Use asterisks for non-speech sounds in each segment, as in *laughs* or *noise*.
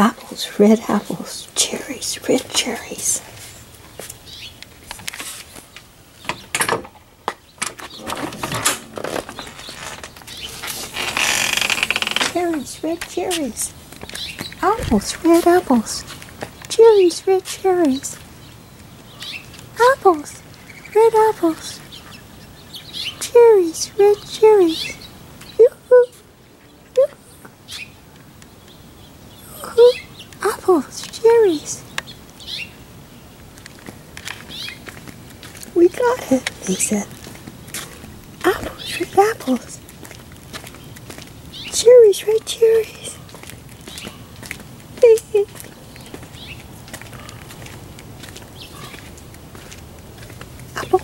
Apples, red apples, cherries, red cherries. Cherries, red cherries. Apples, red apples. Cherries, red cherries. Apples, red apples. Cherries, red cherries. Cherries. We got it, they said. Apples, red apples. Cherries, red cherries. Apple,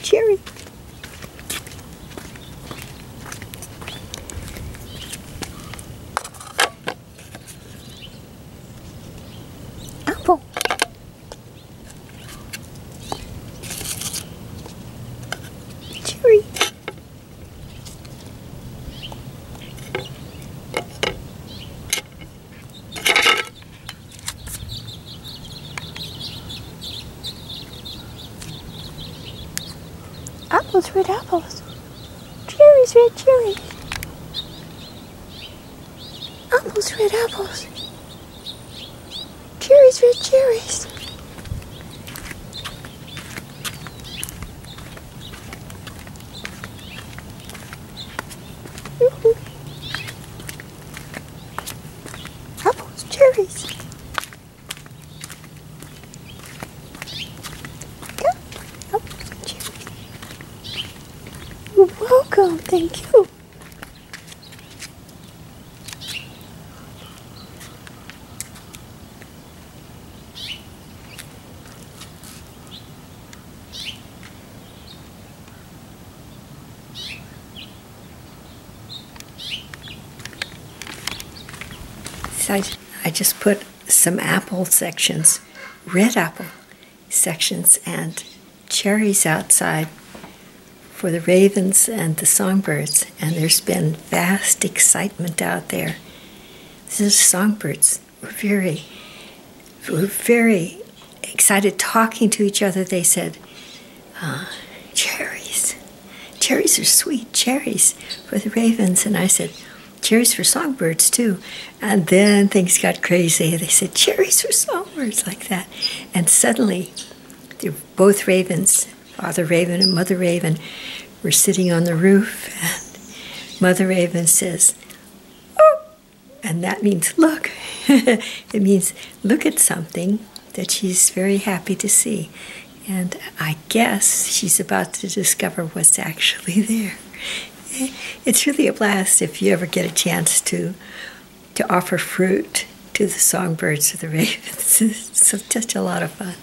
cherry. Apple. Cherry. Red apples. Cherries, red cherries. Apples, red apples. Cherries, red cherries. Yoo-hoo. Apples, cherries. Go. Apples, cherries. You're welcome. Thank you. So I, I just put some apple sections, red apple sections, and cherries outside for the ravens and the songbirds, and there's been vast excitement out there. The songbirds were very, were very excited talking to each other. They said, uh, "Cherries, cherries are sweet. Cherries for the ravens." And I said, "Cherries for songbirds too." And then things got crazy. They said, "Cherries for songbirds," like that, and suddenly, both ravens Father Raven and Mother Raven were sitting on the roof, and Mother Raven says, Oh, and that means look. *laughs* it means look at something that she's very happy to see. And I guess she's about to discover what's actually *laughs* there. It's really a blast if you ever get a chance to to offer fruit to the songbirds or the ravens. *laughs* it's just a lot of fun.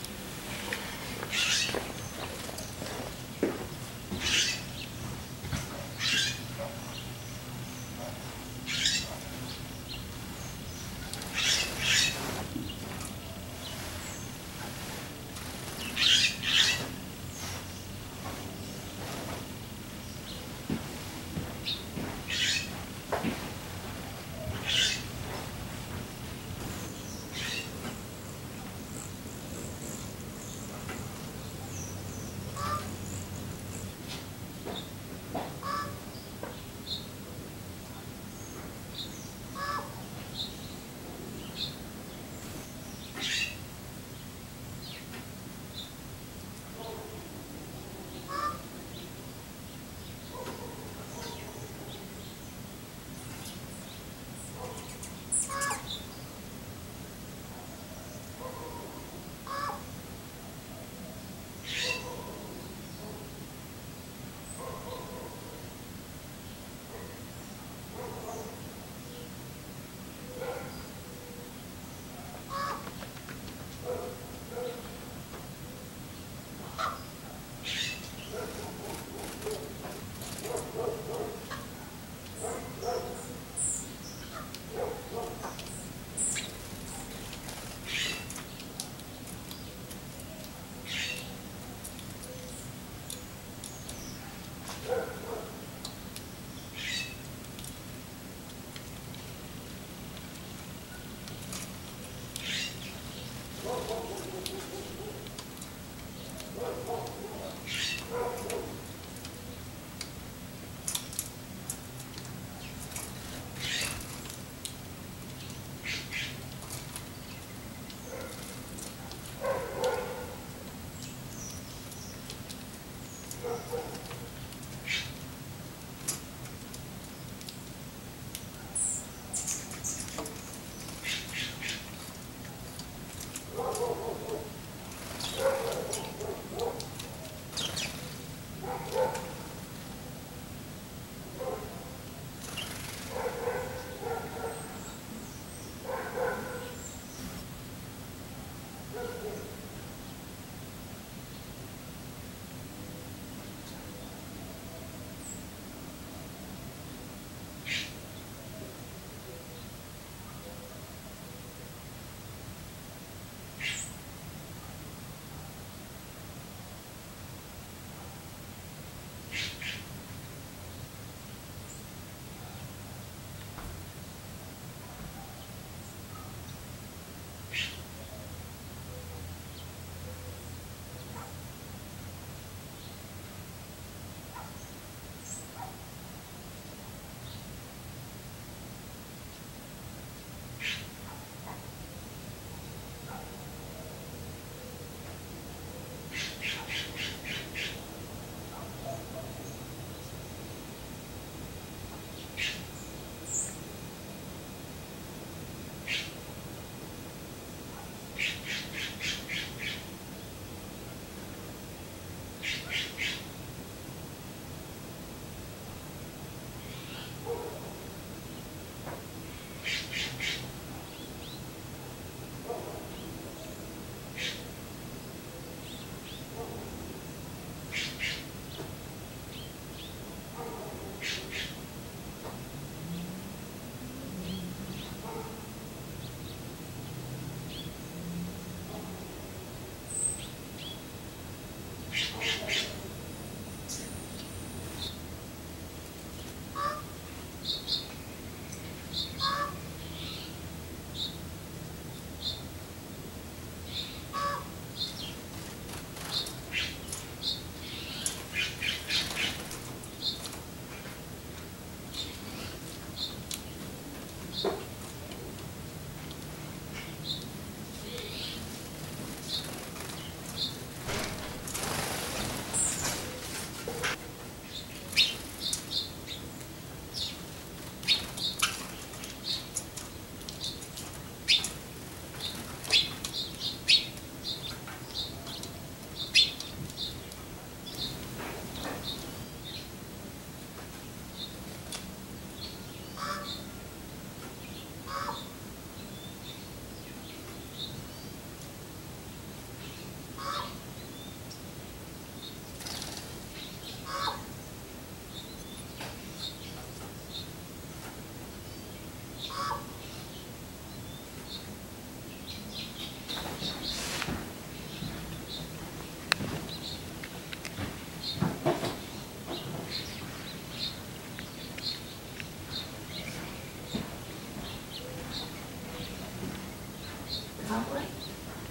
all right.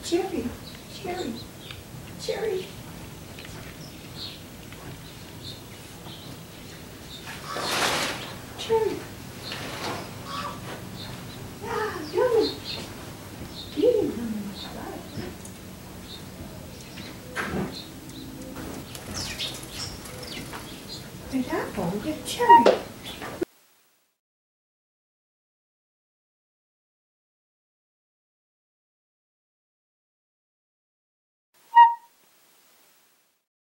cherry, cherry, cherry. Jerry. Ah, Dylan. You didn't come in this life.